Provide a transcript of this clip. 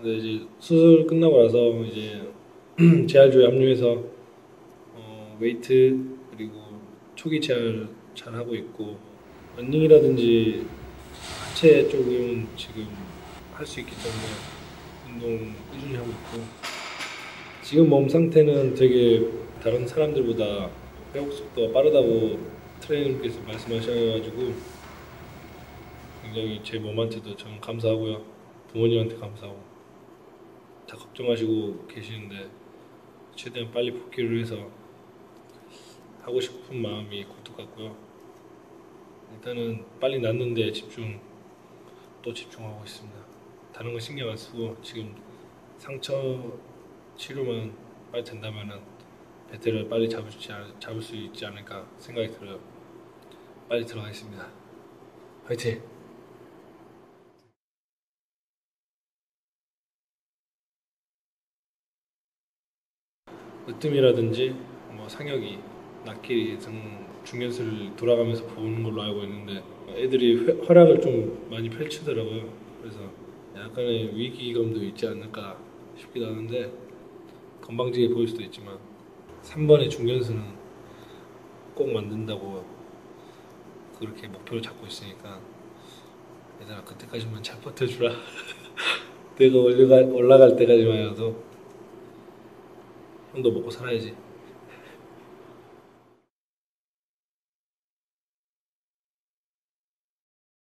근데 이제 수술 끝나고 나서 이제 재활조에 합류해서 어, 웨이트 그리고 초기 재활 잘 하고 있고 런닝이라든지 하체 쪽은 지금 할 수 있기 때문에 운동 꾸준히 하고 있고 지금 몸 상태는 되게 다른 사람들보다 회복 속도가 빠르다고 트레이너님께서 말씀하셔가지고 굉장히 제 몸한테도 저는 감사하고요. 부모님한테 감사하고 다 걱정하시고 계시는데 최대한 빨리 복귀를 해서 하고 싶은 마음이 굴뚝 같고요 일단은 빨리 낫는데 집중 또 집중하고 있습니다 다른 거 신경 안 쓰고 지금 상처 치료만 빨리 된다면은 배틀을 빨리 잡을 수, 잡을 수 있지 않을까 생각이 들어요. 빨리 들어가겠습니다. 화이팅! 으뜸이라든지 뭐 상혁이, 낙길이 등 중견수를 돌아가면서 보는 걸로 알고 있는데 애들이 회- 활약을 좀 많이 펼치더라고요. 그래서 약간의 위기감도 있지 않을까 싶기도 하는데 건방지게 보일 수도 있지만 3번의 중견수는 꼭 만든다고 그렇게 목표를 잡고 있으니까 얘들아 그때까지만 잘 버텨주라 내가 올라갈, 올라갈 때까지만 해도 형도 먹고 살아야지